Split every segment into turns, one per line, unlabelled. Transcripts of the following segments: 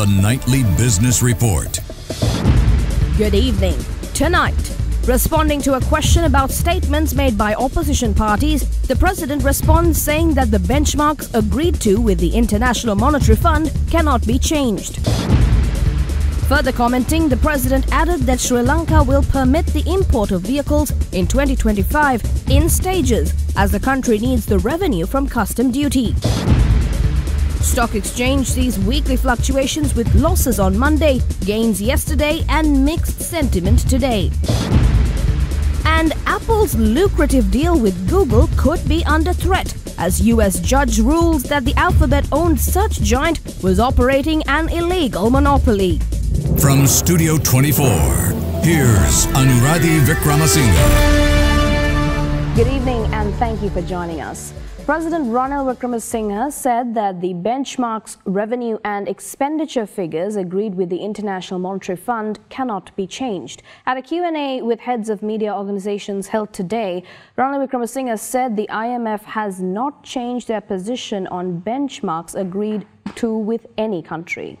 The Nightly Business Report.
Good evening. Tonight, responding to a question about statements made by opposition parties, the president responds saying that the benchmarks agreed to with the International Monetary Fund cannot be changed. Further commenting, the president added that Sri Lanka will permit the import of vehicles in 2025 in stages as the country needs the revenue from custom duty. Stock exchange sees weekly fluctuations with losses on Monday, gains yesterday, and mixed sentiment today. And Apple's lucrative deal with Google could be under threat as US judge rules that the Alphabet owned search giant was operating an illegal monopoly.
From Studio 24, here's Anuradhi Vikramasinghe.
Good evening and thank you for joining us. President Ranil Wickremesinghe said that the benchmark's revenue and expenditure figures agreed with the International Monetary Fund cannot be changed. At a Q&A with heads of media organizations held today, Ranil Wickremesinghe said the IMF has not changed their position on benchmarks agreed to with any country.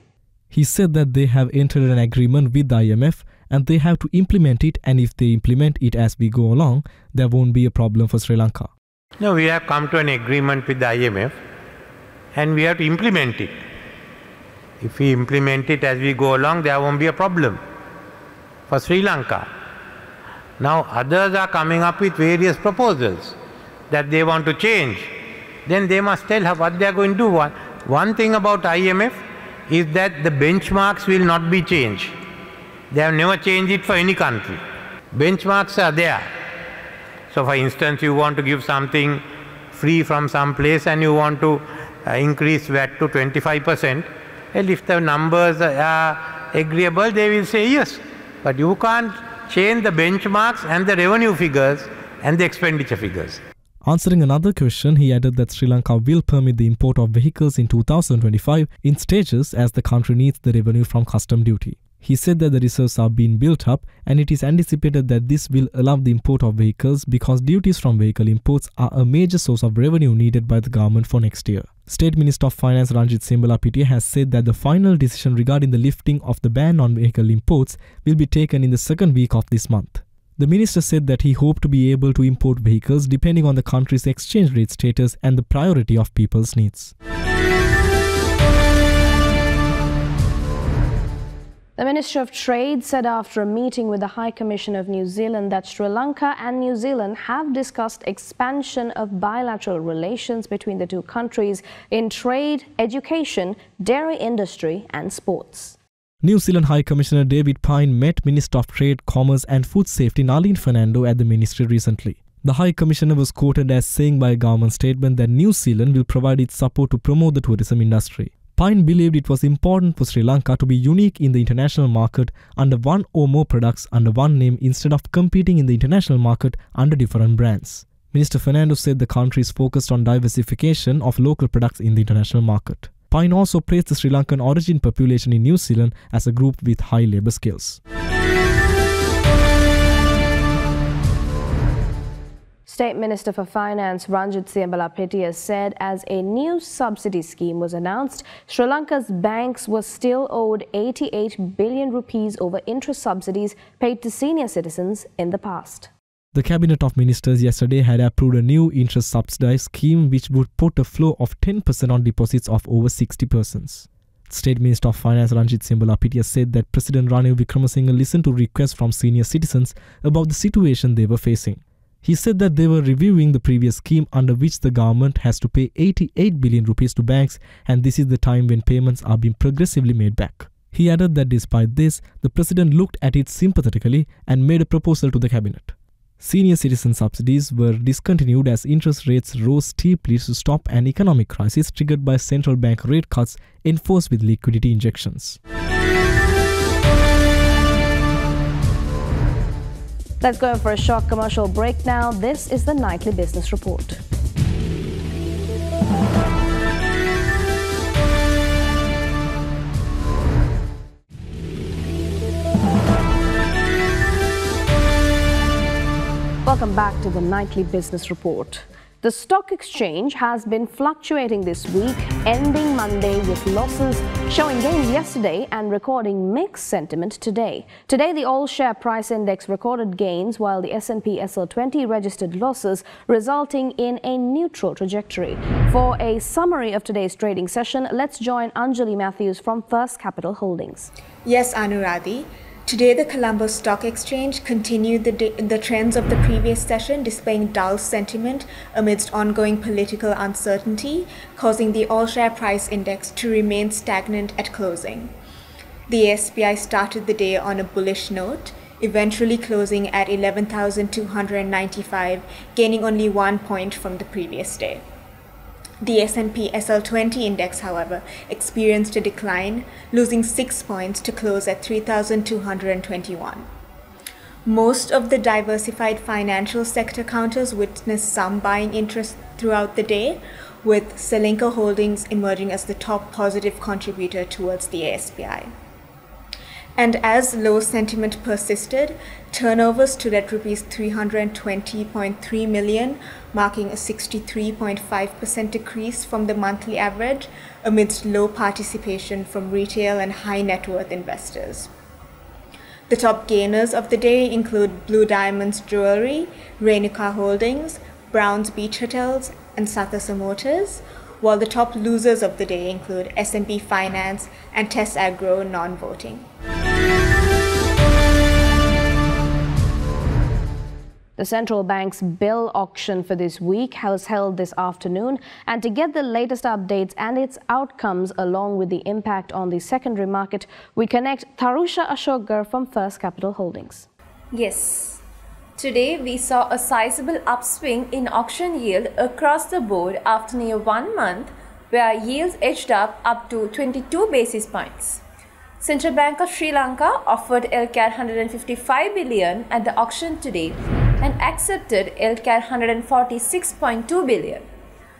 He said that they have entered an agreement with the IMF and they have to implement it and if they implement it as we go along, there won't be a problem for Sri Lanka.
No, we have come to an agreement with the IMF and we have to implement it. If we implement it as we go along, there won't be a problem for Sri Lanka. Now, others are coming up with various proposals that they want to change. Then they must tell her what they are going to do. One, one thing about IMF is that the benchmarks will not be changed. They have never changed it for any country. Benchmarks are there. So, for instance, you want to give something free from some place and you want to uh, increase VAT to 25%. Well, if the numbers are agreeable, they will say yes. But you can't change the benchmarks and the revenue figures and the expenditure figures.
Answering another question, he added that Sri Lanka will permit the import of vehicles in 2025 in stages as the country needs the revenue from custom duty. He said that the reserves are being built up and it is anticipated that this will allow the import of vehicles because duties from vehicle imports are a major source of revenue needed by the government for next year. State Minister of Finance Ranjith Siyambalapitiya has said that the final decision regarding the lifting of the ban on vehicle imports will be taken in the second week of this month. The minister said that he hoped to be able to import vehicles depending on the country's exchange rate status and the priority of people's needs.
The Minister of Trade said after a meeting with the High Commission of New Zealand that Sri Lanka and New Zealand have discussed expansion of bilateral relations between the two countries in trade, education, dairy industry and sports.
New Zealand High Commissioner David Pine met Minister of Trade, Commerce and Food Safety Nalin Fernando at the ministry recently. The High Commissioner was quoted as saying by a government statement that New Zealand will provide its support to promote the tourism industry. Pine believed it was important for Sri Lanka to be unique in the international market under one or more products under one name instead of competing in the international market under different brands. Minister Fernando said the country is focused on diversification of local products in the international market. Pine also praised the Sri Lankan origin population in New Zealand as a group with high labour skills.
State Minister for Finance Ranjith Siyambalapitiya said as a new subsidy scheme was announced, Sri Lanka's banks were still owed 88 billion rupees over interest subsidies paid to senior citizens in the past.
The Cabinet of Ministers yesterday had approved a new interest subsidized scheme which would put a floor of 10% on deposits of over 60 persons. State Minister of Finance Ranjith Siyambalapitiya said that President Ranil Wickremesinghe listened to requests from senior citizens about the situation they were facing. He said that they were reviewing the previous scheme under which the government has to pay 88 billion rupees to banks and this is the time when payments are being progressively made back. He added that despite this, the president looked at it sympathetically and made a proposal to the cabinet. Senior citizen subsidies were discontinued as interest rates rose steeply to stop an economic crisis triggered by central bank rate cuts enforced with liquidity injections.
Let's go for a short commercial break now. This is the Nightly Business Report. Welcome back to the Nightly Business Report. The stock exchange has been fluctuating this week, ending Monday with losses, showing gains yesterday and recording mixed sentiment today. Today, the all-share price index recorded gains while the S&P SL20 registered losses, resulting in a neutral trajectory. For a summary of today's trading session, let's join Anjali Matthews from First Capital Holdings.
Yes, Anuradhi. Today, the Colombo Stock Exchange continued the, the trends of the previous session, displaying dull sentiment amidst ongoing political uncertainty, causing the all share price index to remain stagnant at closing. The SPI started the day on a bullish note, eventually closing at 11,295, gaining only one point from the previous day. The S&P SL20 index, however, experienced a decline, losing 6 points to close at 3221. Most of the diversified financial sector counters witnessed some buying interest throughout the day, with Selenco Holdings emerging as the top positive contributor towards the ASPI. And as low sentiment persisted, turnover stood at rupees 320.3 million, marking a 63.5% decrease from the monthly average amidst low participation from retail and high net worth investors. The top gainers of the day include Blue Diamonds Jewelry, Renuka Holdings, Browns Beach Hotels, and Sathosa Motors, while the top losers of the day include S&P Finance and Tess Agro non-voting.
The central bank's bill auction for this week was held this afternoon. And to get the latest updates and its outcomes, along with the impact on the secondary market, we connect Tarusha Ashokgar from First Capital Holdings.
Yes. Today, we saw a sizable upswing in auction yield across the board after near one month, where yields edged up up to 22 basis points. Central Bank of Sri Lanka offered LKR 155 billion at the auction today and accepted LKR 146.2 billion.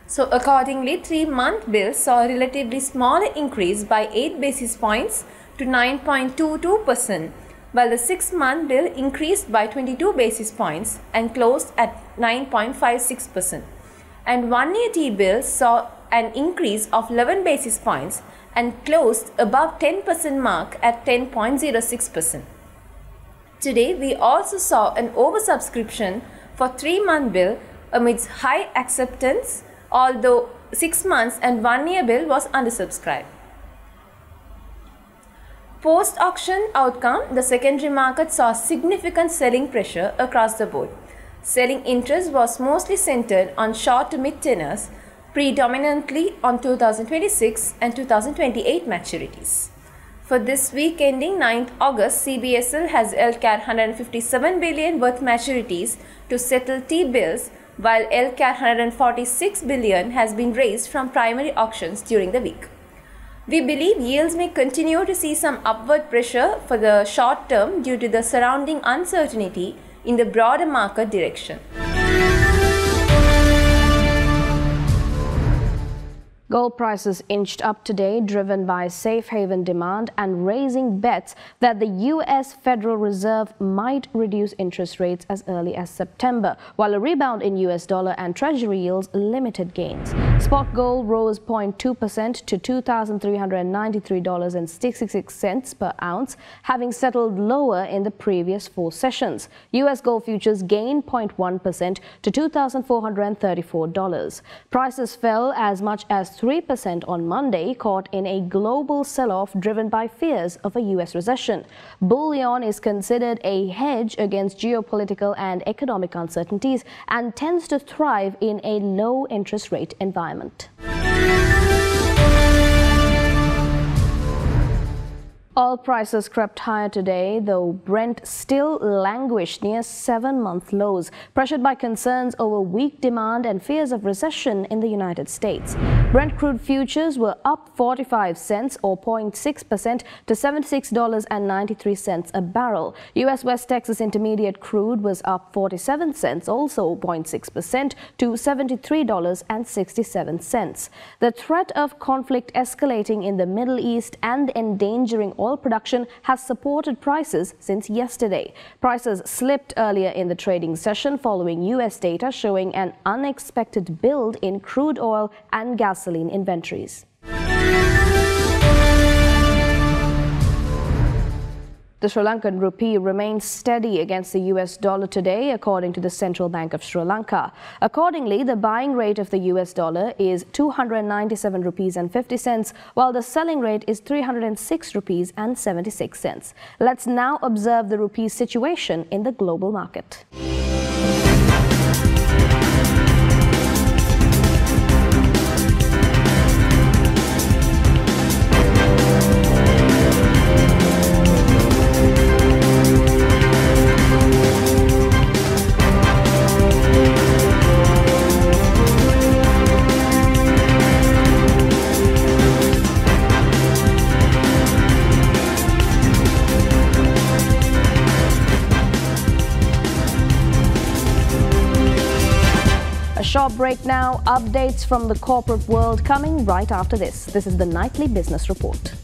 So accordingly, 3-month bill saw a relatively small increase by 8 basis points to 9.22%, while the 6-month bill increased by 22 basis points and closed at 9.56%. And 1-year T-bill saw an increase of 11 basis points and closed above 10% mark at 10.06%. Today, we also saw an oversubscription for 3-month bill amidst high acceptance, although 6 months and 1-year bill was undersubscribed. Post-auction outcome, the secondary market saw significant selling pressure across the board. Selling interest was mostly centered on short to mid tenors, predominantly on 2026 and 2028 maturities. For this week ending 9th August, CBSL has LKR 157 billion worth maturities to settle T-bills while LKR 146 billion has been raised from primary auctions during the week. We believe yields may continue to see some upward pressure for the short term due to the surrounding uncertainty in the broader market direction.
Gold prices inched up today, driven by safe haven demand and raising bets that the U.S. Federal Reserve might reduce interest rates as early as September, while a rebound in U.S. dollar and treasury yields limited gains. Spot gold rose 0.2% to $2,393.66 per ounce, having settled lower in the previous four sessions. U.S. gold futures gained 0.1% to $2,434. Prices fell as much as 3% on Monday, caught in a global sell-off driven by fears of a U.S. recession. Bullion is considered a hedge against geopolitical and economic uncertainties and tends to thrive in a low interest rate environment. Oil prices crept higher today, though Brent still languished near seven-month lows, pressured by concerns over weak demand and fears of recession in the United States. Brent crude futures were up 45 cents or 0.6% to $76.93 a barrel. U.S. West Texas Intermediate crude was up 47 cents, also 0.6% to $73.67. The threat of conflict escalating in the Middle East and endangering oil oil production has supported prices since yesterday. Prices slipped earlier in the trading session following US data showing an unexpected build in crude oil and gasoline inventories. The Sri Lankan rupee remains steady against the US dollar today, according to the Central Bank of Sri Lanka. Accordingly, the buying rate of the US dollar is 297 rupees and 50 cents, while the selling rate is 306 rupees and 76 cents. Let's now observe the rupee situation in the global market. Break now. Updates from the corporate world coming right after this. This is the nightly business report.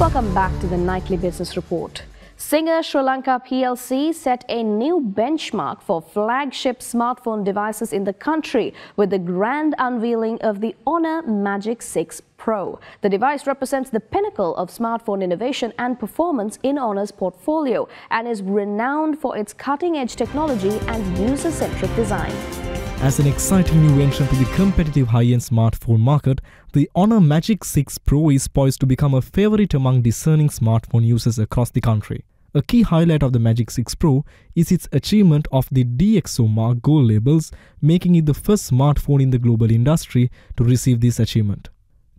Welcome back to the nightly business report. Singer Sri Lanka PLC set a new benchmark for flagship smartphone devices in the country with the grand unveiling of the Honor Magic 6 Pro. The device represents the pinnacle of smartphone innovation and performance in Honor's portfolio and is renowned for its cutting-edge technology and user-centric design.
As an exciting new entrant to the competitive high-end smartphone market, the Honor Magic 6 Pro is poised to become a favorite among discerning smartphone users across the country. A key highlight of the Magic 6 Pro is its achievement of the DxO Mark Gold labels, making it the first smartphone in the global industry to receive this achievement.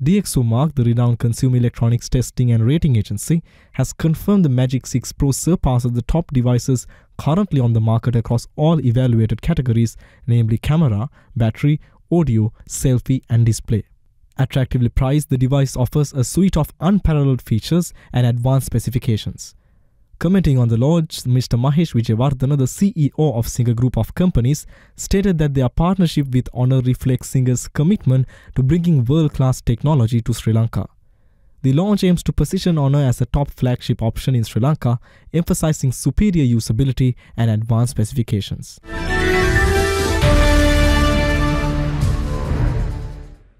DxO Mark, the renowned consumer electronics testing and rating agency, has confirmed the Magic 6 Pro surpasses the top devices currently on the market across all evaluated categories, namely camera, battery, audio, selfie, and display. Attractively priced, the device offers a suite of unparalleled features and advanced specifications. Commenting on the launch, Mr. Mahesh Wijewardhana, the CEO of Singer Group of Companies, stated that their partnership with Honor reflects Singer's commitment to bringing world-class technology to Sri Lanka. The launch aims to position Honor as a top flagship option in Sri Lanka, emphasizing superior usability and advanced specifications.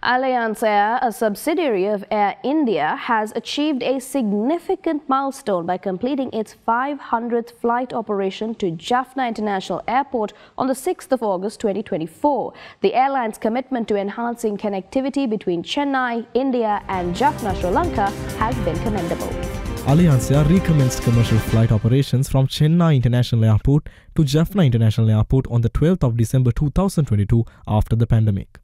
Alliance Air, a subsidiary of Air India, has achieved a significant milestone by completing its 500th flight operation to Jaffna International Airport on the 6th of August 2024. The airline's commitment to enhancing connectivity between Chennai, India and Jaffna, Sri Lanka has been commendable.
Alliance Air recommenced commercial flight operations from Chennai International Airport to Jaffna International Airport on the 12th of December 2022 after the pandemic.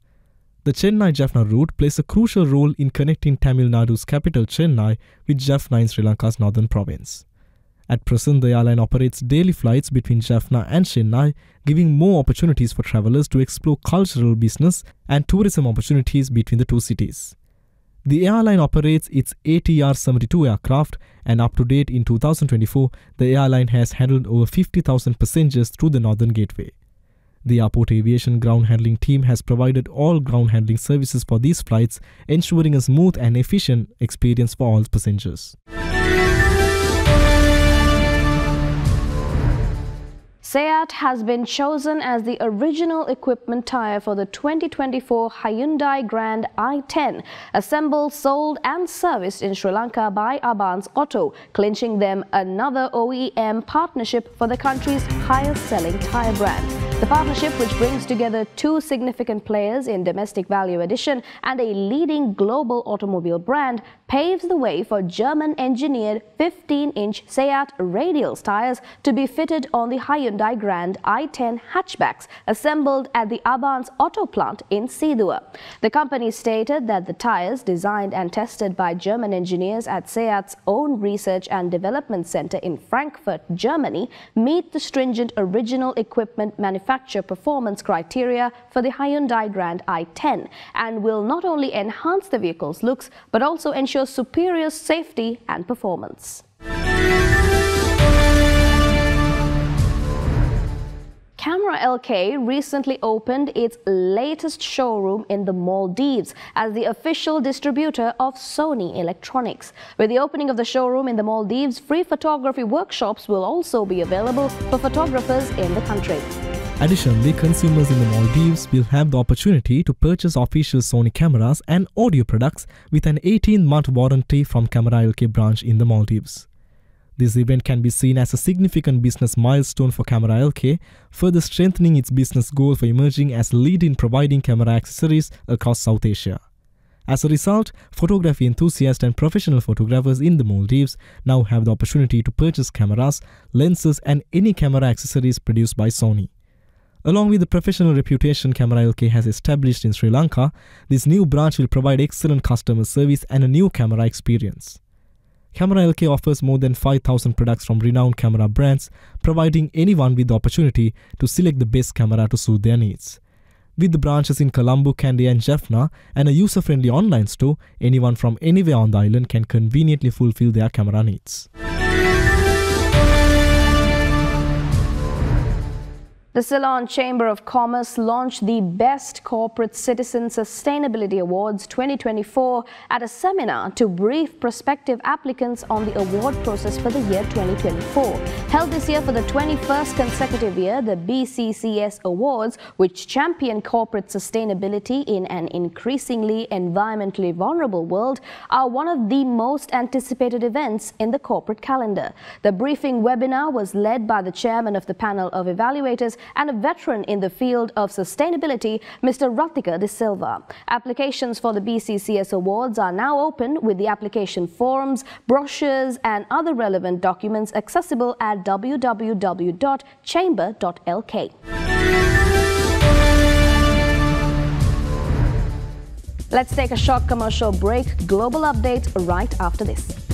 The Chennai-Jaffna route plays a crucial role in connecting Tamil Nadu's capital Chennai with Jaffna in Sri Lanka's northern province. At present, the airline operates daily flights between Jaffna and Chennai, giving more opportunities for travelers to explore cultural, business, and tourism opportunities between the two cities. The airline operates its ATR 72 aircraft, and up to date in 2024, the airline has handled over 50,000 passengers through the Northern Gateway. The airport aviation ground handling team has provided all ground handling services for these flights, ensuring a smooth and efficient experience for all passengers.
CEAT has been chosen as the original equipment tire for the 2024 Hyundai Grand i10, assembled, sold and serviced in Sri Lanka by Abans Auto, clinching them another OEM partnership for the country's highest selling tire brand. The partnership, which brings together two significant players in domestic value addition and a leading global automobile brand, paves the way for German-engineered 15-inch CEAT radial tires to be fitted on the Hyundai Grand i10 hatchbacks assembled at the Abans Auto plant in Seeduwa. The company stated that the tires, designed and tested by German engineers at CEAT's own research and development center in Frankfurt, Germany, meet the stringent original equipment manufacturer performance criteria for the Hyundai Grand i10 and will not only enhance the vehicle's looks but also ensure superior safety and performance. Camera LK recently opened its latest showroom in the Maldives as the official distributor of Sony Electronics. With the opening of the showroom in the Maldives, free photography workshops will also be available for photographers in the country.
Additionally, consumers in the Maldives will have the opportunity to purchase official Sony cameras and audio products with an 18-month warranty from Camera LK branch in the Maldives. This event can be seen as a significant business milestone for Camera LK, further strengthening its business goal for emerging as a lead in providing camera accessories across South Asia. As a result, photography enthusiasts and professional photographers in the Maldives now have the opportunity to purchase cameras, lenses, and any camera accessories produced by Sony. Along with the professional reputation Camera LK has established in Sri Lanka, this new branch will provide excellent customer service and a new camera experience. Camera LK offers more than 5,000 products from renowned camera brands, providing anyone with the opportunity to select the best camera to suit their needs. With the branches in Colombo, Kandy, and Jaffna, and a user friendly online store, anyone from anywhere on the island can conveniently fulfill their camera needs.
The Ceylon Chamber of Commerce launched the Best Corporate Citizen Sustainability Awards 2024 at a seminar to brief prospective applicants on the award process for the year 2024. Held this year for the 21st consecutive year, the BCCS Awards, which champion corporate sustainability in an increasingly environmentally vulnerable world, are one of the most anticipated events in the corporate calendar. The briefing webinar was led by the chairman of the panel of evaluators and a veteran in the field of sustainability, Mr. Ratika De Silva. Applications for the BCCS Awards are now open with the application forms, brochures and other relevant documents accessible at www.chamber.lk. Let's take a short commercial break. Global update right after this.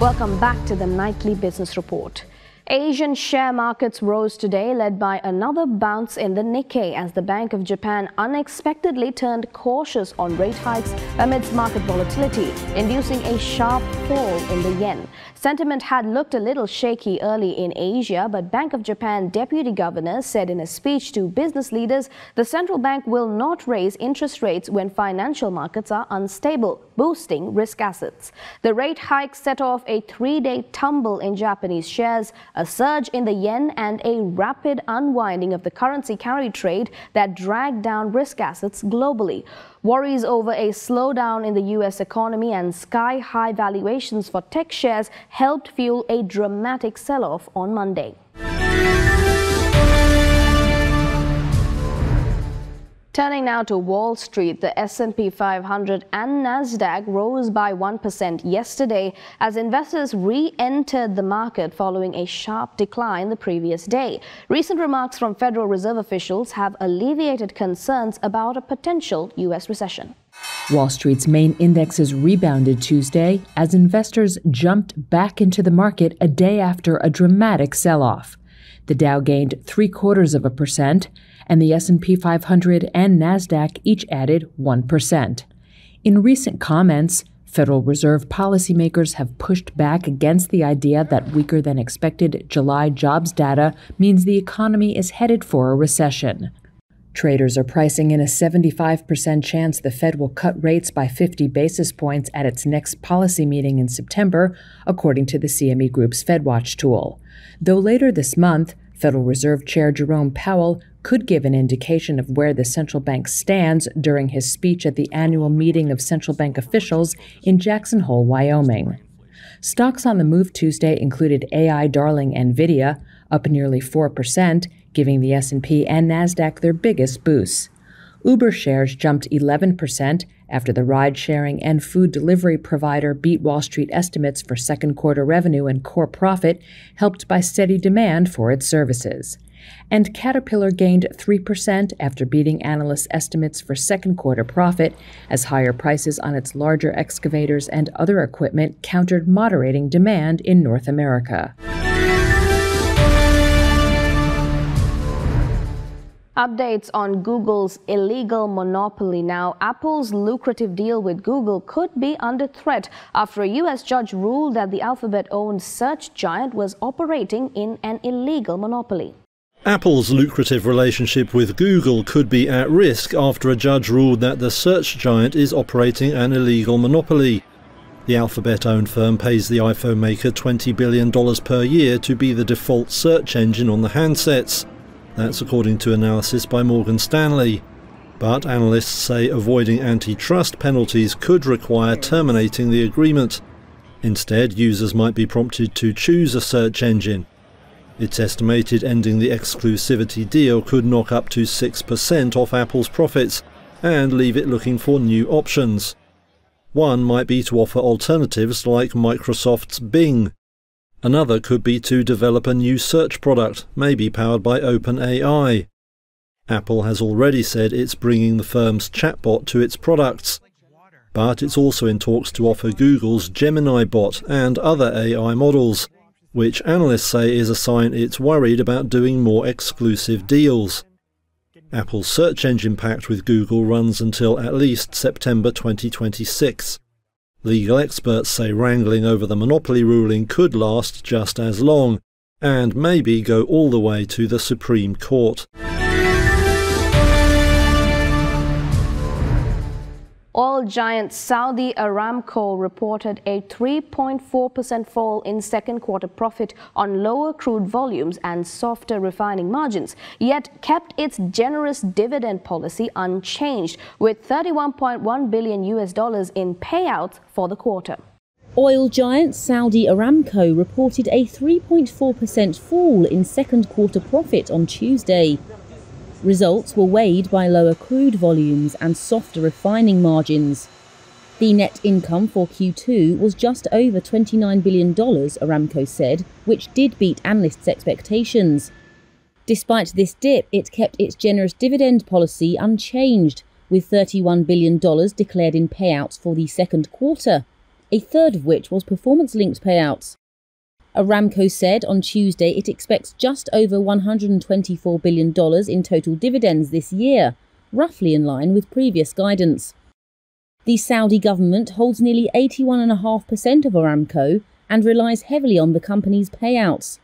Welcome back to the nightly business report. Asian share markets rose today, led by another bounce in the Nikkei as the Bank of Japan unexpectedly turned cautious on rate hikes amidst market volatility, inducing a sharp fall in the yen. Sentiment had looked a little shaky early in Asia, but Bank of Japan Deputy Governor said in a speech to business leaders the central bank will not raise interest rates when financial markets are unstable, boosting risk assets. The rate hike set off a three-day tumble in Japanese shares, a surge in the yen, and a rapid unwinding of the currency carry trade that dragged down risk assets globally. Worries over a slowdown in the U.S. economy and sky-high valuations for tech shares helped fuel a dramatic sell-off on Monday. Turning now to Wall Street, the S&P 500 and Nasdaq rose by 1% yesterday as investors re-entered the market following a sharp decline the previous day. Recent remarks from Federal Reserve officials have alleviated concerns about a potential U.S. recession.
Wall Street's main indexes rebounded Tuesday as investors jumped back into the market a day after a dramatic sell-off. The Dow gained three quarters of a percent, and the S&P 500 and Nasdaq each added 1%. In recent comments, Federal Reserve policymakers have pushed back against the idea that weaker than expected July jobs data means the economy is headed for a recession. Traders are pricing in a 75% chance the Fed will cut rates by 50 basis points at its next policy meeting in September, according to the CME Group's FedWatch tool. Though later this month, Federal Reserve Chair Jerome Powell could give an indication of where the central bank stands during his speech at the annual meeting of central bank officials in Jackson Hole, Wyoming. Stocks on the move Tuesday included AI darling Nvidia, up nearly 4%, giving the S&P and Nasdaq their biggest boosts. Uber shares jumped 11% after the ride-sharing and food delivery provider beat Wall Street estimates for second quarter revenue and core profit, helped by steady demand for its services and Caterpillar gained 3% after beating analysts' estimates for second quarter profit, as higher prices on its larger excavators and other equipment countered moderating demand in North America.
Updates on Google's illegal monopoly now. Apple's lucrative deal with Google could be under threat after a U.S. judge ruled that the Alphabet owned search giant was operating in an illegal monopoly.
Apple's lucrative relationship with Google could be at risk after a judge ruled that the search giant is operating an illegal monopoly. The Alphabet owned firm pays the iPhone maker $20 billion per year to be the default search engine on the handsets. That's according to analysis by Morgan Stanley. But analysts say avoiding antitrust penalties could require terminating the agreement. Instead, users might be prompted to choose a search engine. It's estimated ending the exclusivity deal could knock up to 6% off Apple's profits and leave it looking for new options. One might be to offer alternatives like Microsoft's Bing. Another could be to develop a new search product, maybe powered by OpenAI. Apple has already said it's bringing the firm's chatbot to its products, but it's also in talks to offer Google's Gemini bot and other AI models which analysts say is a sign it's worried about doing more exclusive deals. Apple's search engine pact with Google runs until at least September 2026. Legal experts say wrangling over the monopoly ruling could last just as long, and maybe go all the way to the Supreme Court.
Oil giant Saudi Aramco reported a 3.4% fall in second quarter profit on lower crude volumes and softer refining margins, yet kept its generous dividend policy unchanged with 31.1 billion US dollars in payouts for the quarter.
Oil giant Saudi Aramco reported a 3.4% fall in second quarter profit on Tuesday. Results were weighed by lower crude volumes and softer refining margins. The net income for Q2 was just over $29 billion, Aramco said, which did beat analysts' expectations. Despite this dip, it kept its generous dividend policy unchanged, with $31 billion declared in payouts for the second quarter, a third of which was performance linked payouts. Aramco said on Tuesday it expects just over $124 billion in total dividends this year, roughly in line with previous guidance. The Saudi government holds nearly 81.5% of Aramco and relies heavily on the company's payouts.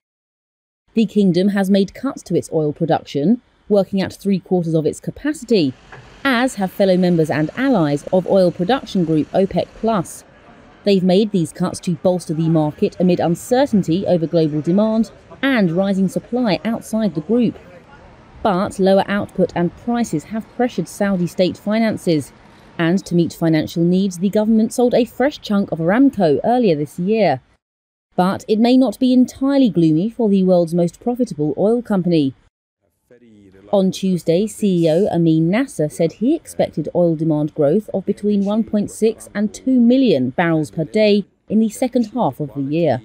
The kingdom has made cuts to its oil production, working at three quarters of its capacity, as have fellow members and allies of oil production group OPEC Plus. They've made these cuts to bolster the market amid uncertainty over global demand and rising supply outside the group. But lower output and prices have pressured Saudi state finances. And to meet financial needs, the government sold a fresh chunk of Aramco earlier this year. But it may not be entirely gloomy for the world's most profitable oil company. On Tuesday, CEO Amin Nasser said he expected oil demand growth of between 1.6 and 2 million barrels per day in the second half of the year.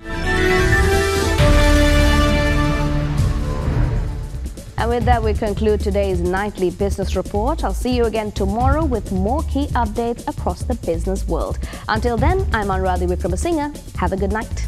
And with that, we conclude today's nightly business report. I'll see you again tomorrow with more key updates across the business world. Until then, I'm Anuradhi Wickramasinghe. Have a good night.